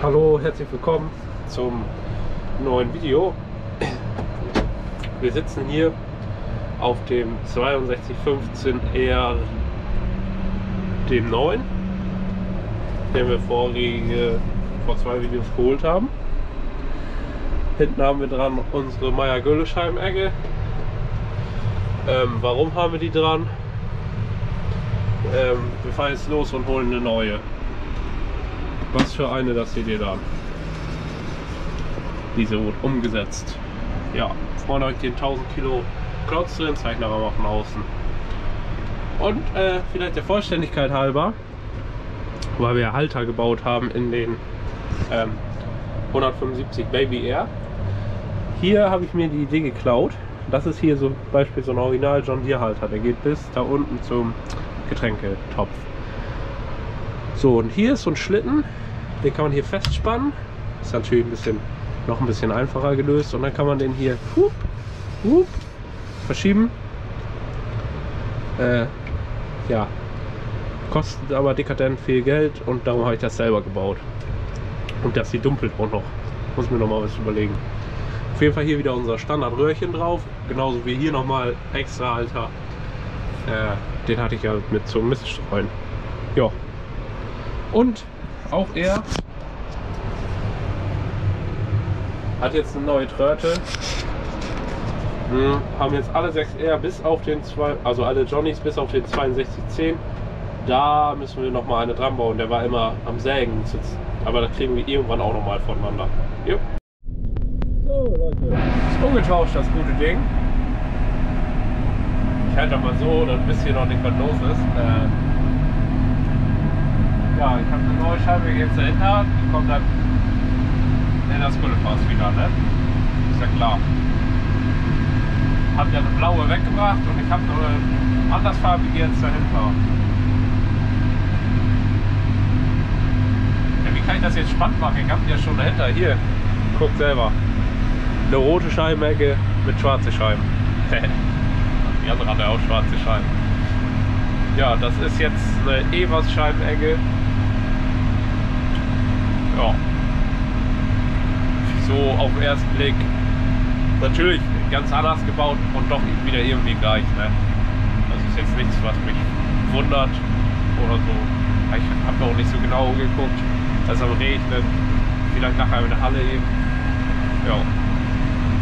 Hallo, herzlich willkommen zum neuen Video. Wir sitzen hier auf dem 6215R dem neuen, den wir vorige, vor zwei Videos geholt haben. Hinten haben wir dran unsere Meyer Gülle Scheibenegge. Ähm, warum haben wir die dran? Ähm, wir fahren jetzt los und holen eine neue. Was für eine, das seht ihr dann. Diese wurde umgesetzt. Ja, vorne habe ich den 1000 Kilo Klotz drin, zeige nachher mal von außen. Und äh, vielleicht der Vollständigkeit halber, weil wir Halter gebaut haben in den ähm, 175 Baby Air. Hier habe ich mir die Idee geklaut. Das ist hier so Beispiel so ein Original John Deere Halter. Der geht bis da unten zum Getränketopf. So, und hier ist so ein Schlitten, den kann man hier festspannen. Ist natürlich ein bisschen, noch ein bisschen einfacher gelöst. Und dann kann man den hier hup, hup, verschieben. Äh, ja, kostet aber dekadent viel Geld und darum habe ich das selber gebaut. Und dass sie dumpelt auch noch. Muss mir noch mal was überlegen. Auf jeden Fall hier wieder unser Standardröhrchen drauf. Genauso wie hier nochmal extra Alter. Äh, den hatte ich ja mit zum Miststreuen. Ja. Und auch er hat jetzt eine neue Tröte. Hm, haben jetzt alle 6R bis auf den zwei, also alle Johnnies bis auf den 6210. Da müssen wir noch mal eine dran bauen. Der war immer am Sägen. Aber da kriegen wir irgendwann auch noch mal voneinander. Jo. So Leute, ist umgetauscht das gute Ding. Ich halte mal so, dann wisst ihr noch nicht, was los ist. Äh, ja, ich habe eine neue Scheibe jetzt dahinter. Die kommt dann in das Güllefass wieder, ne? Ist ja klar. Hab ja eine blaue weggebracht und ich habe eine andersfarbige jetzt dahinter. Ja, wie kann ich das jetzt spannend machen? Ich habe die ja schon dahinter. Hier, guck selber. Eine rote Scheibenecke mit schwarzen Scheiben. die andere hat ja auch schwarze Scheiben. Ja, das ist jetzt eine Evas Scheibenecke. Ja. So auf den ersten Blick. Natürlich ganz anders gebaut und doch wieder irgendwie gleich. Ne? Das ist jetzt nichts, was mich wundert oder so. Ich habe auch nicht so genau geguckt. Ist am Regnen. Vielleicht nachher in der Halle eben. Ja.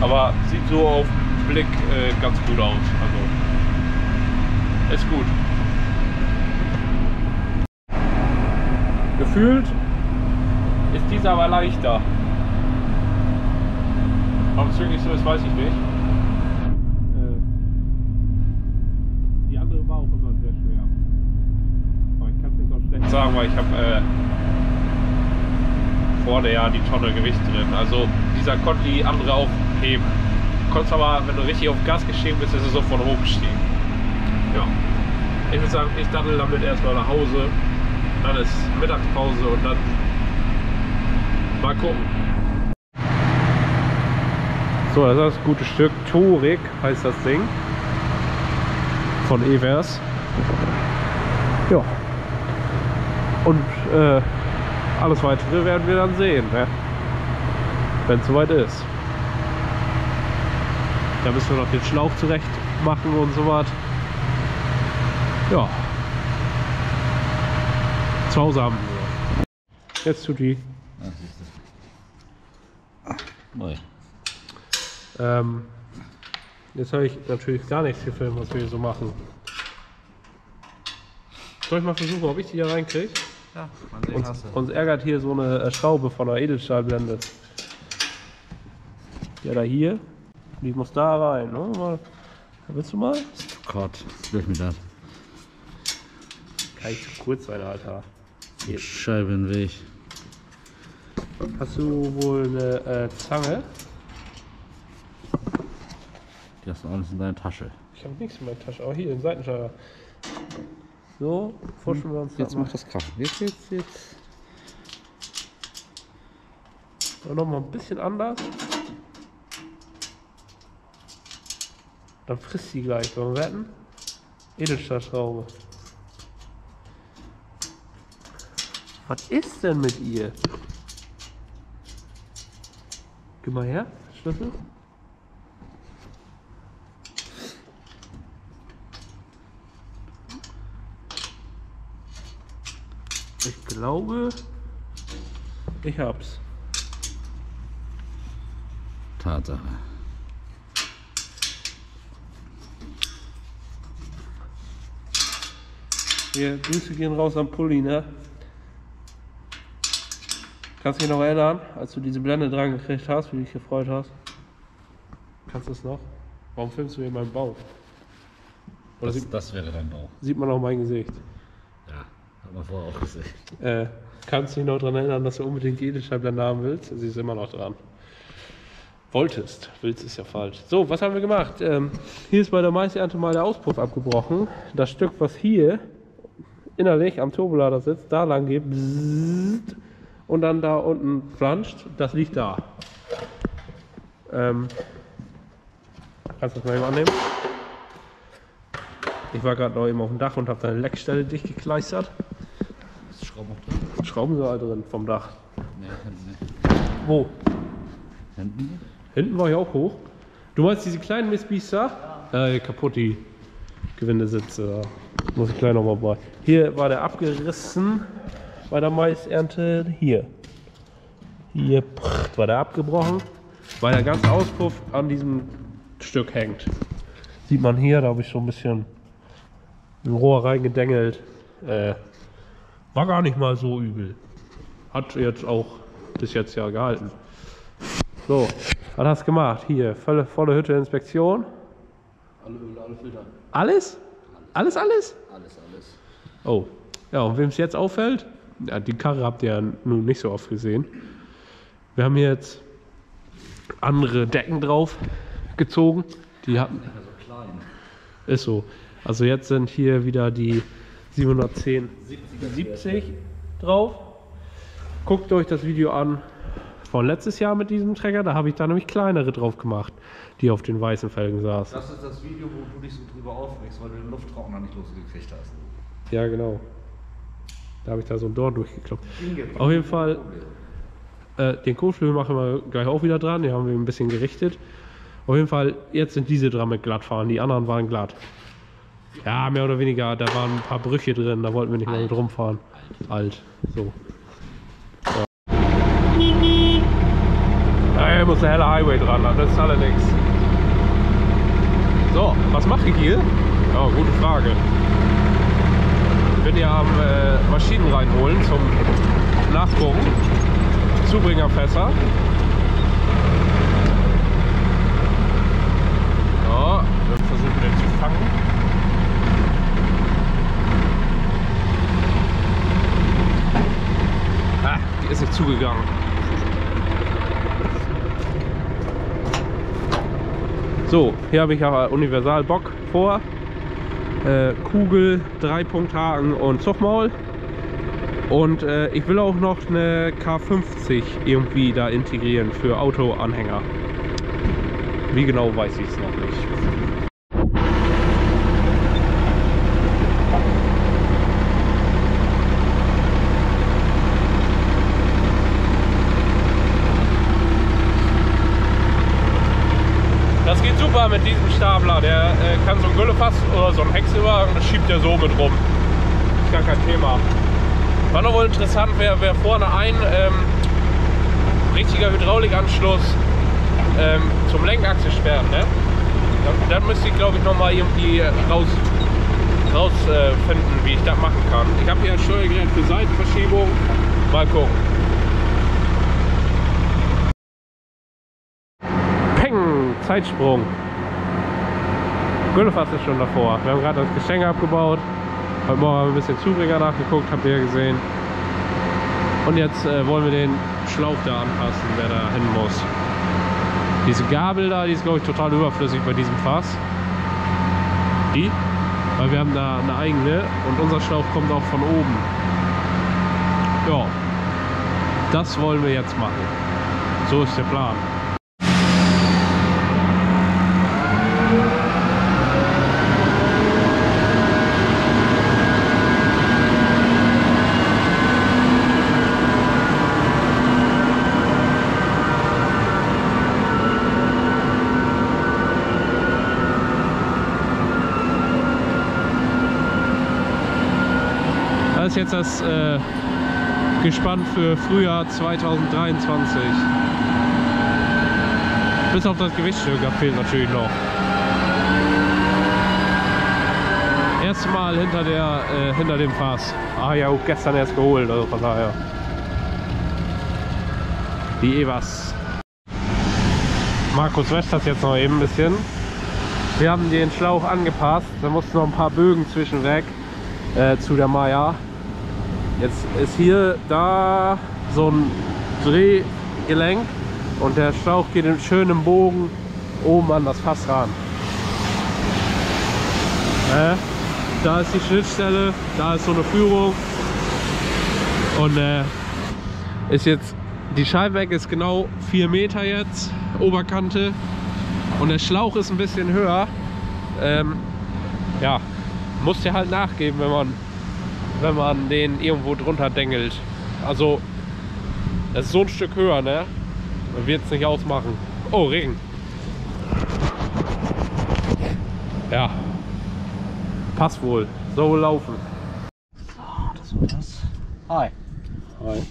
Aber sieht so auf den Blick äh, ganz gut aus. Also ist gut. Gefühlt dieser aber leichter. Warum es wirklich so ist, weiß ich nicht. Äh, die andere war auch immer sehr schwer. Aber ich kann es jetzt auch schlecht sagen, weil ich habe äh, vorne ja die Tonne Gewicht drin. Also dieser konnte die andere auch heben. Konntest aber, wenn du richtig auf Gas gestiegen bist, ist es sofort hochgestiegen. Ja. Ich würde sagen, ich daddel damit erstmal nach Hause. Dann ist Mittagspause und dann mal gucken. So, das ist das gute Stück. Torik heißt das Ding. Von Evers. Ja. Und äh, alles weitere werden wir dann sehen, ne? wenn es soweit ist. Da müssen wir noch den Schlauch zurecht machen und so was. Ja. Zu Hause haben wir. Jetzt tut die. Ähm, jetzt habe ich natürlich gar nichts gefilmt, was wir hier so machen. Soll ich mal versuchen, ob ich die hier reinkriege? Ja, man sehen Uns, uns ärgert hier so eine äh, Schraube von einer Edelstahlblende. Ja, da hier. Die muss da rein. Ne? Mal, willst du mal? Gott, durch mit das. Kann ich zu kurz sein, Alter. Jetzt. Scheibe in den Weg. Hast du wohl eine äh, Zange? Die hast du alles in deiner Tasche. Ich habe nichts in meiner Tasche. Aber hier, den Seitenschalter. So, forschen wir uns Jetzt macht das Kraft. Jetzt, jetzt, jetzt. noch mal ein bisschen anders. Dann frisst sie gleich. Sollen wir wetten? Edelstahlschraube. Was ist denn mit ihr? Gib mal her, Schlüssel. Ich glaube, ich hab's. Tatsache. Hier, Grüße gehen raus an Pulli, ne? Kannst du dich noch erinnern, als du diese Blende dran gekriegt hast, wie du dich gefreut hast? Kannst du es noch? Warum filmst du mir meinen Bauch? Oder Das, sieht, das wäre dein Bauch. sieht man auch mein Gesicht? Ja, hat man vorher auch gesehen. Äh, kannst du dich noch daran erinnern, dass du unbedingt die Edelstahlblende haben willst? Sie ist immer noch dran. Wolltest, willst ist ja falsch. So, was haben wir gemacht? Ähm, hier ist bei der Maisernte mal der Auspuff abgebrochen. Das Stück, was hier innerlich am Turbolader sitzt, da lang geht bzzzt, und dann da unten flanscht, das liegt da. Ähm, kannst du das mal eben annehmen? Ich war gerade noch eben auf dem Dach und habe deine Leckstelle dicht gekleistert. Ist Schrauben auch drin? Schrauben sind alle drin vom Dach. Nee, hinten nicht. Wo? Hinten? Hinten war ich auch hoch. Du meinst diese kleinen Mistbiester? Äh, kaputt die Gewindesitze. Da muss ich gleich nochmal bei. Hier war der abgerissen bei der Maisernte. Hier. Hier prrrt, war der abgebrochen, weil der ganze Auspuff an diesem Stück hängt. Sieht man hier, da habe ich so ein bisschen ein Rohr reingedengelt. Äh, war gar nicht mal so übel. Hat jetzt auch bis jetzt ja gehalten. So, was hast du gemacht? Hier, volle, volle Hütte Inspektion. Alle Öle, alle Filter. Alles? Alles, alles? Alles, alles. Oh, ja, und wem es jetzt auffällt, ja, die Karre habt ihr ja nun nicht so oft gesehen. Wir haben jetzt andere Decken drauf gezogen. Die hatten, ist so. Also jetzt sind hier wieder die 710 70 drauf. Guckt euch das Video an von letztes Jahr mit diesem Trecker. Da habe ich da nämlich kleinere drauf gemacht, die auf den weißen Felgen saßen. Das ist das Video, wo du dich so drüber aufregst, weil du den Lufttrockner nicht losgekriegt hast. Ja, genau. Da habe ich da so ein Dorn durchgekloppt. Auf jeden Fall, äh, den Kotflügel machen wir gleich auch wieder dran. Den haben wir ein bisschen gerichtet. Auf jeden Fall, jetzt sind diese dran mit glatt fahren. Die anderen waren glatt. Ja, mehr oder weniger. Da waren ein paar Brüche drin. Da wollten wir nicht mehr mit rumfahren. Alt. So. Ja. Ja, hier muss der helle Highway dran. Das ist alle nix. So, was mache ich hier? Ja, gute Frage. Bin ja am äh, Maschinen reinholen zum Nachgucken. Zubringerfässer. Ja, wir versuchen den zu fangen. Ah, die ist nicht zugegangen. So, hier habe ich ja Universal Bock vor. Äh, Kugel, Dreipunkthaken und Zuchtmaul. Und äh, ich will auch noch eine K50 irgendwie da integrieren für Autoanhänger. Wie genau weiß ich es noch nicht. Das geht super mit diesem Stapler. Der äh, kann so ein Güllefass oder so ein Häckselwagen, das schiebt er so mit rum. Ist gar kein Thema. Was noch wohl interessant wäre, wäre vorne ein ähm, richtiger Hydraulikanschluss ähm, zum Lenkachselsperren. Ne? Dann, dann müsste ich glaube ich nochmal irgendwie raus, raus äh, wie ich das machen kann. Ich habe hier ein Steuergerät für Seitenverschiebung. Mal gucken. Peng! Zeitsprung. Güllefass ist schon davor. Wir haben gerade das Geschenk abgebaut. Heute Morgen haben wir ein bisschen Zubringer nachgeguckt, habt ihr gesehen. Und jetzt äh, wollen wir den Schlauch da anpassen, der da hin muss. Diese Gabel da, die ist glaube ich total überflüssig bei diesem Fass. Die? Weil wir haben da eine eigene und unser Schlauch kommt auch von oben. Ja. Das wollen wir jetzt machen. So ist der Plan. Jetzt das äh, Gespann für Frühjahr 2023. Bis auf das Gewichtsstück, fehlt natürlich noch. Erste Mal hinter, der, äh, hinter dem Fass. Ah ja, auch gestern erst geholt, also von daher. Die Evas. Markus wäscht das jetzt noch eben ein bisschen. Wir haben den Schlauch angepasst. Da mussten noch ein paar Bögen zwischen weg äh, zu der Maya. Jetzt ist hier da so ein Drehgelenk und der Schlauch geht in schönem Bogen oben an das Fass ran. Äh, da ist die Schnittstelle, da ist so eine Führung und äh, ist jetzt die Scheibenecke ist genau 4 Meter jetzt Oberkante und der Schlauch ist ein bisschen höher. Ähm, ja, muss ja halt nachgeben, wenn man, wenn man den irgendwo drunter dengelt. Also, das ist so ein Stück höher, ne? Man wird es nicht ausmachen. Oh, Regen. Ja, passt wohl. So laufen. So, das war das. Hi. Hi.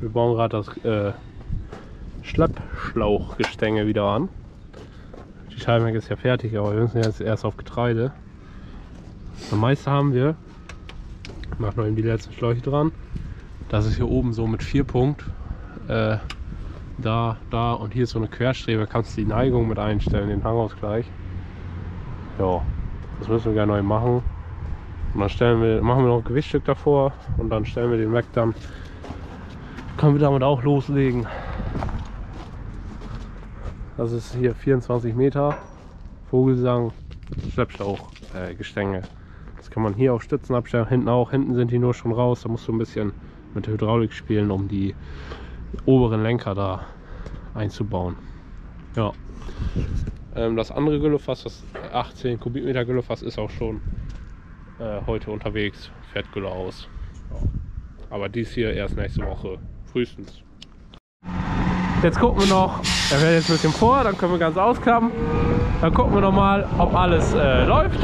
Wir bauen gerade das äh, Schleppschlauchgestänge wieder an. Die Scheibenweg ist ja fertig, aber wir müssen jetzt erst auf Getreide. Das meiste haben wir. Ich mache noch eben die letzten Schläuche dran. Das ist hier oben so mit vier Punkt. Äh, da, da und hier ist so eine Querstrebe. Kannst du die Neigung mit einstellen, den Hangausgleich. Ja, das müssen wir gerne neu machen. Und dann stellen wir, machen wir noch ein Gewichtstück davor und dann stellen wir den weg dann. Können wir damit auch loslegen. Das ist hier 24 Meter Vogelsang Schleppschlauch äh, Gestänge. Kann man hier auf Stützen abstellen, hinten auch. Hinten sind die nur schon raus. Da musst du ein bisschen mit der Hydraulik spielen, um die oberen Lenker da einzubauen. Ja. Ähm, das andere Güllefass, das 18 Kubikmeter Güllefass, ist auch schon äh, heute unterwegs. Fährt Gülle aus. Ja. Aber dies hier erst nächste Woche frühestens. Jetzt gucken wir noch, er fährt jetzt ein bisschen vor, dann können wir ganz ausklappen. Dann gucken wir noch mal, ob alles äh, läuft.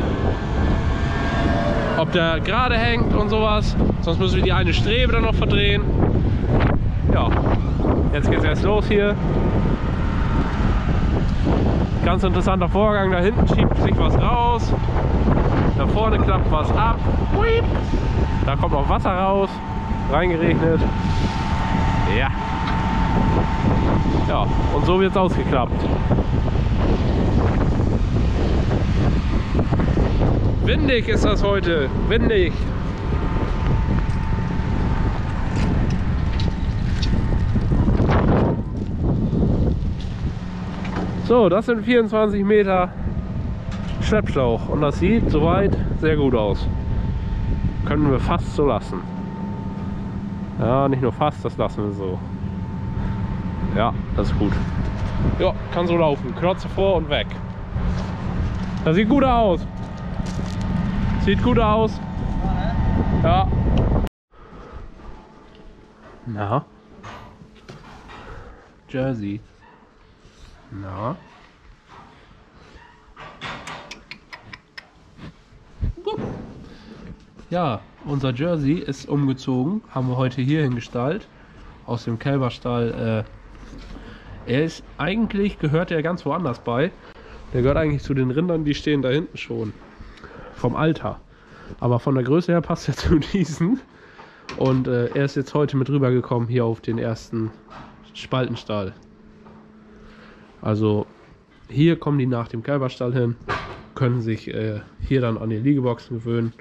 Ob der gerade hängt und sowas. Sonst müssen wir die eine Strebe dann noch verdrehen. Ja, jetzt geht es erst los hier. Ganz interessanter Vorgang. Da hinten schiebt sich was raus. Da vorne klappt was ab. Da kommt noch Wasser raus. Reingeregnet. Ja. Ja, und so wird es ausgeklappt. Windig ist das heute. Windig. So, das sind 24 Meter Schleppschlauch und das sieht soweit sehr gut aus. Können wir fast so lassen. Ja, nicht nur fast, das lassen wir so. Ja, das ist gut. Ja, kann so laufen. Klotze vor und weg. Das sieht gut aus. Sieht gut aus. Ja. Na. Jersey. Na. Ja, unser Jersey ist umgezogen, haben wir heute hier hingestellt, aus dem Kälberstall. Äh, er ist eigentlich, gehört er ganz woanders bei. Der gehört eigentlich zu den Rindern, die stehen da hinten schon. Vom Alter. Aber von der Größe her passt er zu diesen. Und äh, er ist jetzt heute mit rübergekommen hier auf den ersten Spaltenstall. Also hier kommen die nach dem Kälberstall hin, können sich äh, hier dann an die Liegeboxen gewöhnen.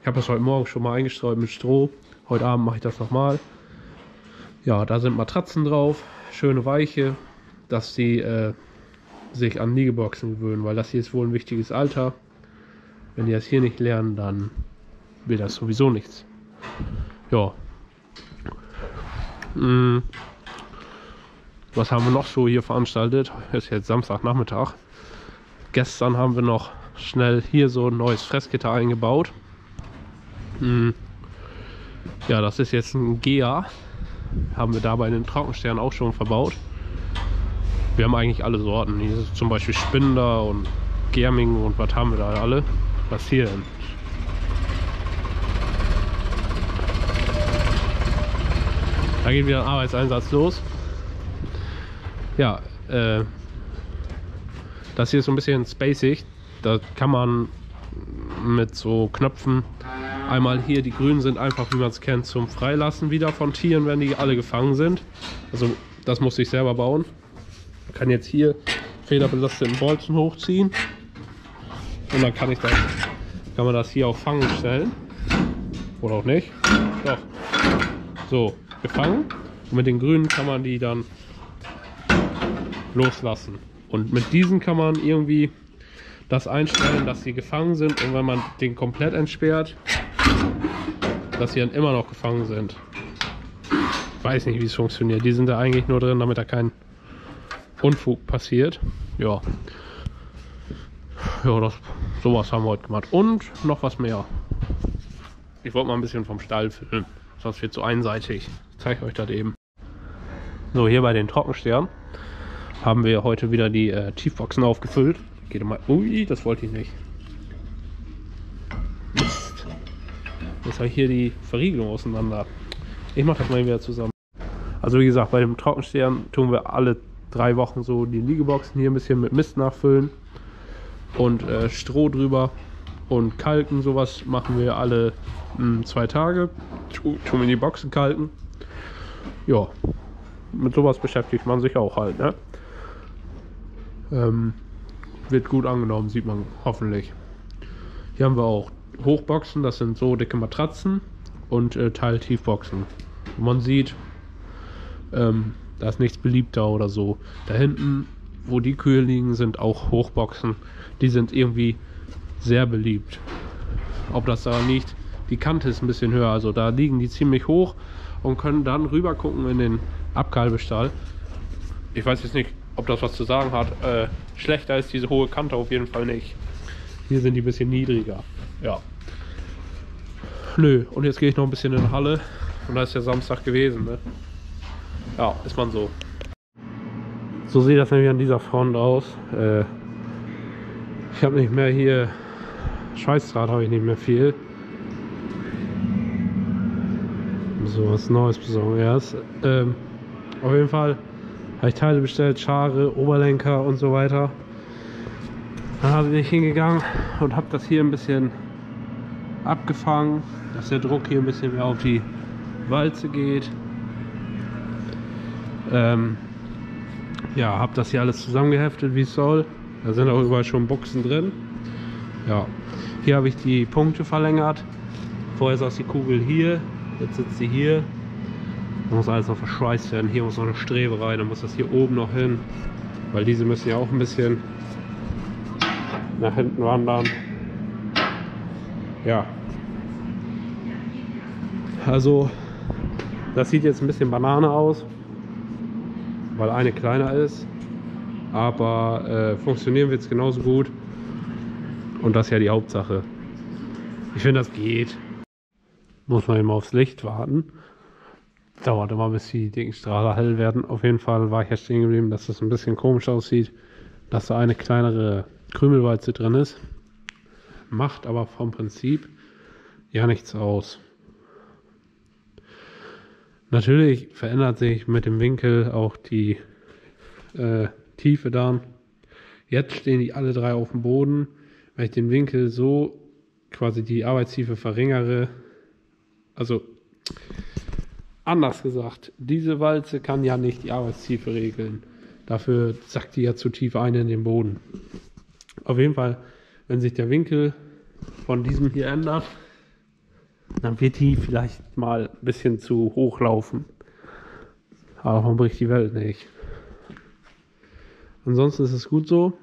Ich habe das heute Morgen schon mal eingestreut mit Stroh. Heute Abend mache ich das nochmal. Ja, da sind Matratzen drauf, schöne weiche, dass sie äh, sich an Liegeboxen gewöhnen, weil das hier ist wohl ein wichtiges Alter. Wenn die das hier nicht lernen, dann will das sowieso nichts. Ja. Hm. Was haben wir noch so hier veranstaltet? Ist jetzt Samstagnachmittag. Gestern haben wir noch schnell hier so ein neues Fressgitter eingebaut. Hm. Ja, das ist jetzt ein GEA. Haben wir da bei den Trockensternen auch schon verbaut. Wir haben eigentlich alle Sorten. Hier ist zum Beispiel Spinder und Germing und was haben wir da alle. Passieren. Da geht wieder ein Arbeitseinsatz los. Ja, äh, das hier ist so ein bisschen spacig. Da kann man mit so Knöpfen einmal hier, die grünen sind einfach, wie man es kennt, zum Freilassen wieder von Tieren, wenn die alle gefangen sind. Also das musste ich selber bauen. Man kann jetzt hier federbelasteten Bolzen hochziehen und dann kann ich das, kann man das hier auf Fangen stellen. Oder auch nicht. Doch. So, gefangen. Und mit den grünen kann man die dann loslassen. Und mit diesen kann man irgendwie das einstellen, dass sie gefangen sind. Und wenn man den komplett entsperrt, dass sie dann immer noch gefangen sind. Ich weiß nicht, wie es funktioniert. Die sind da eigentlich nur drin, damit da kein Unfug passiert. Ja. Ja, das, sowas haben wir heute gemacht. Und noch was mehr. Ich wollte mal ein bisschen vom Stall filmen. Sonst wird zu einseitig. Ich zeige euch das eben. So, hier bei den Trockensternen haben wir heute wieder die äh, Tiefboxen aufgefüllt. Geht mal. Ui, das wollte ich nicht. Mist. Jetzt habe ich hier die Verriegelung auseinander. Ich mache das mal wieder zusammen. Also wie gesagt, bei dem Trockenstern tun wir alle drei Wochen so die Liegeboxen hier ein bisschen mit Mist nachfüllen und äh, Stroh drüber und kalken sowas machen wir alle mh, hm, zwei Tage. Tun wir die Boxen kalken. Ja, mit sowas beschäftigt man sich auch halt. Ne? Ähm, wird gut angenommen, sieht man hoffentlich. Hier haben wir auch Hochboxen, das sind so dicke Matratzen und äh, Teiltiefboxen. man sieht, ähm, da ist nichts beliebter oder so. Da hinten, wo die Kühe liegen, sind auch Hochboxen. Die sind irgendwie sehr beliebt. Ob das daran liegt, die Kante ist ein bisschen höher, also da liegen die ziemlich hoch und können dann rüber gucken in den Abkalbestall. Ich weiß jetzt nicht, ob das was zu sagen hat. Äh, schlechter ist diese hohe Kante auf jeden Fall nicht. Hier sind die ein bisschen niedriger. Ja. Nö, und jetzt gehe ich noch ein bisschen in die Halle. Und da ist ja Samstag gewesen, ne? Ja, ist man so. So sieht das nämlich an dieser Front aus. Äh, ich habe nicht mehr hier Schweißdraht habe ich nicht mehr viel. So was Neues besorgen erst. Ähm, auf jeden Fall habe ich Teile bestellt, Schare, Oberlenker und so weiter. Dann bin ich hingegangen und habe das hier ein bisschen abgefangen, dass der Druck hier ein bisschen mehr auf die Walze geht. Ähm, ja, habe das hier alles zusammengeheftet, wie es soll. Da sind auch überall schon Buchsen drin. Ja, hier habe ich die Punkte verlängert. Vorher saß die Kugel hier, jetzt sitzt sie hier. Da muss alles noch verschweißt werden. Hier muss noch eine Strebe rein, dann muss das hier oben noch hin. Weil diese müssen ja auch ein bisschen nach hinten wandern. Ja. Also, das sieht jetzt ein bisschen Banane aus, weil eine kleiner ist. Aber äh, funktionieren wird es genauso gut. Und das ist ja die Hauptsache. Ich finde, das geht. Muss man immer aufs Licht warten dauert immer, bis die dicken Strahler hell werden. Auf jeden Fall war ich ja stehen geblieben, dass das ein bisschen komisch aussieht, dass da eine kleinere Krümelwalze drin ist. Macht aber vom Prinzip ja nichts aus. Natürlich verändert sich mit dem Winkel auch die äh, Tiefe dann. Jetzt stehen die alle drei auf dem Boden. Wenn ich den Winkel so quasi die Arbeitstiefe verringere, also Anders gesagt, diese Walze kann ja nicht die Arbeitstiefe regeln. Dafür sackt die ja zu tief ein in den Boden. Auf jeden Fall, wenn sich der Winkel von diesem hier ändert, dann wird die vielleicht mal ein bisschen zu hoch laufen. Aber man bricht die Welt nicht. Ansonsten ist es gut so.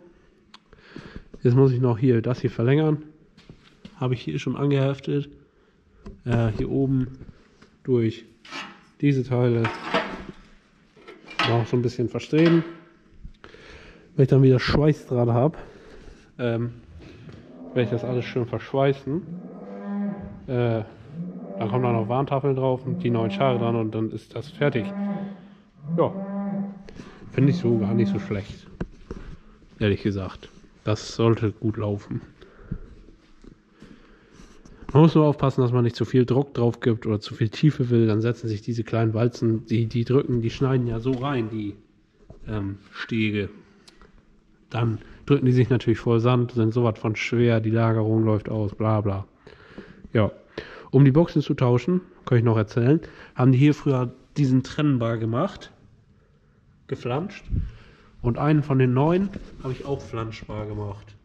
Jetzt muss ich noch hier das hier verlängern. Habe ich hier schon angeheftet. Äh, hier oben durch diese Teile noch so ein bisschen verstreben. Wenn ich dann wieder Schweiß dran habe, ähm, werde ich das alles schön verschweißen. Äh, dann kommen da noch Warntafeln drauf und die neuen Schare dran und dann ist das fertig. Ja, finde ich so gar nicht so schlecht. Ehrlich gesagt. Das sollte gut laufen. Man muss nur aufpassen, dass man nicht zu viel Druck drauf gibt oder zu viel Tiefe will. Dann setzen sich diese kleinen Walzen, die, die drücken, die schneiden ja so rein, die ähm, Stege. Dann drücken die sich natürlich voll Sand, sind sowas von schwer, die Lagerung läuft aus, bla bla. Ja, um die Boxen zu tauschen, kann ich noch erzählen, haben die hier früher diesen Trennbar gemacht, geflanscht. Und einen von den neuen habe ich auch flanschbar gemacht.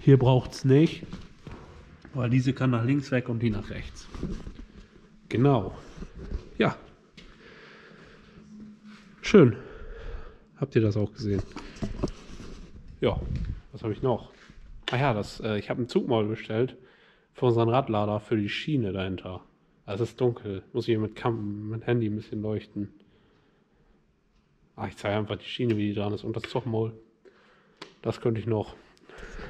Hier braucht es nicht, weil diese kann nach links weg und die nach rechts. Genau. Ja. Schön. Habt ihr das auch gesehen? Ja. Was habe ich noch? Ah ja, das, äh, ich habe einen Zugmaul bestellt für unseren Radlader für die Schiene dahinter. Also es ist dunkel. Muss ich mit, Kam mit Handy ein bisschen leuchten. Ah, ich zeige einfach die Schiene, wie die dran ist und das Zugmaul. Das könnte ich noch.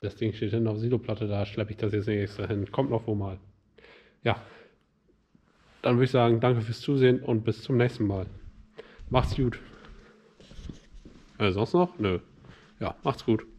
Das Ding steht hinten auf Siloplatte, da schleppe ich das jetzt nicht extra hin. Kommt noch wo mal. Ja. Dann würde ich sagen, danke fürs Zusehen und bis zum nächsten Mal. Macht's gut. Äh, sonst noch? Nö. Ja, macht's gut.